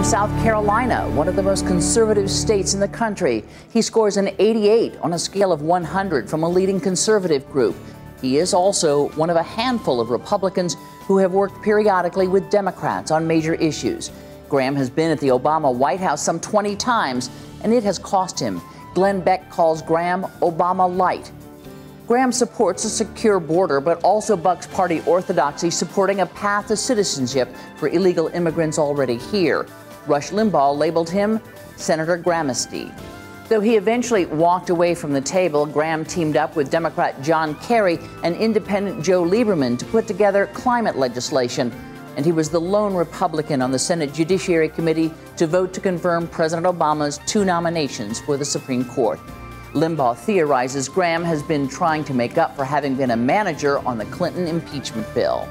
from South Carolina, one of the most conservative states in the country. He scores an 88 on a scale of 100 from a leading conservative group. He is also one of a handful of Republicans who have worked periodically with Democrats on major issues. Graham has been at the Obama White House some 20 times, and it has cost him. Glenn Beck calls Graham Obama light. Graham supports a secure border, but also bucks party orthodoxy, supporting a path to citizenship for illegal immigrants already here. Rush Limbaugh labeled him Senator Grahamnesty. Though he eventually walked away from the table, Graham teamed up with Democrat John Kerry and independent Joe Lieberman to put together climate legislation. And he was the lone Republican on the Senate Judiciary Committee to vote to confirm President Obama's two nominations for the Supreme Court. Limbaugh theorizes Graham has been trying to make up for having been a manager on the Clinton impeachment bill.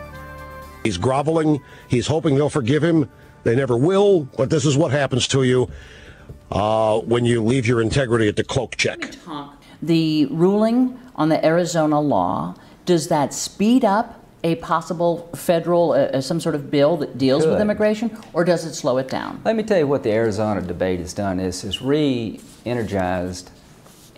He's groveling. He's hoping they'll forgive him. They never will, but this is what happens to you uh, when you leave your integrity at the cloak check. The ruling on the Arizona law, does that speed up a possible federal, uh, uh some sort of bill that deals Could. with immigration, or does it slow it down? Let me tell you what the Arizona debate has done is, is re-energized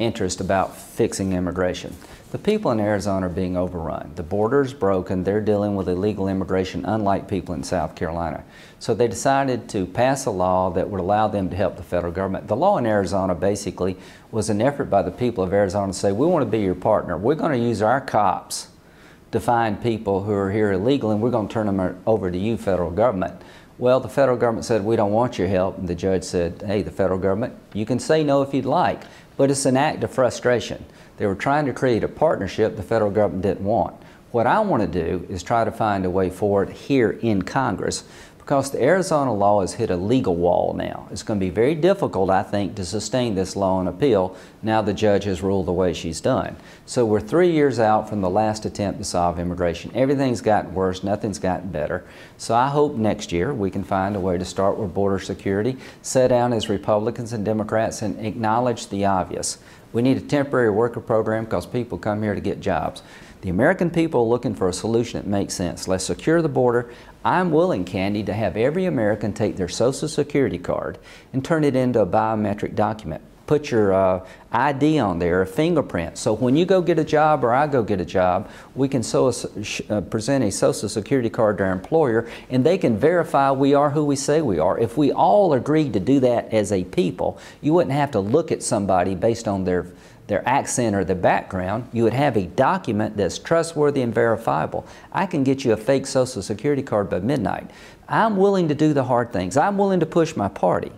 interest about fixing immigration. The people in Arizona are being overrun. The border is broken. They're dealing with illegal immigration, unlike people in South Carolina. So they decided to pass a law that would allow them to help the federal government. The law in Arizona basically was an effort by the people of Arizona to say, we want to be your partner. We're going to use our cops to find people who are here illegal, and we're going to turn them over to you, federal government. Well, the federal government said, we don't want your help. And the judge said, hey, the federal government, you can say no if you'd like but it's an act of frustration. They were trying to create a partnership the federal government didn't want. What I want to do is try to find a way forward here in Congress because the Arizona law has hit a legal wall now. It's going to be very difficult, I think, to sustain this law on appeal now the judge has ruled the way she's done. So we're three years out from the last attempt to solve immigration. Everything's gotten worse, nothing's gotten better. So I hope next year we can find a way to start with border security, sit down as Republicans and Democrats and acknowledge the obvious. We need a temporary worker program because people come here to get jobs. The American people are looking for a solution that makes sense. Let's secure the border. I'm willing, Candy, to have every American take their Social Security card and turn it into a biometric document. Put your uh, ID on there, a fingerprint. So when you go get a job or I go get a job, we can so, uh, present a Social Security card to our employer and they can verify we are who we say we are. If we all agreed to do that as a people, you wouldn't have to look at somebody based on their their accent or their background, you would have a document that's trustworthy and verifiable. I can get you a fake Social Security card by midnight. I'm willing to do the hard things. I'm willing to push my party.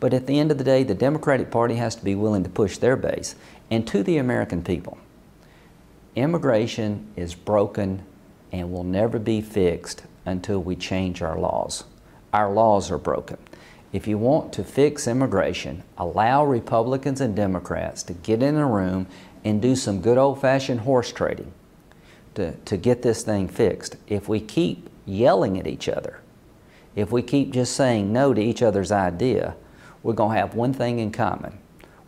But at the end of the day, the Democratic Party has to be willing to push their base. And to the American people, immigration is broken and will never be fixed until we change our laws. Our laws are broken. If you want to fix immigration, allow Republicans and Democrats to get in a room and do some good old fashioned horse trading to, to get this thing fixed. If we keep yelling at each other, if we keep just saying no to each other's idea, we're going to have one thing in common.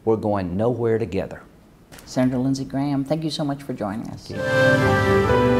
We're going nowhere together. Senator Lindsey Graham, thank you so much for joining us.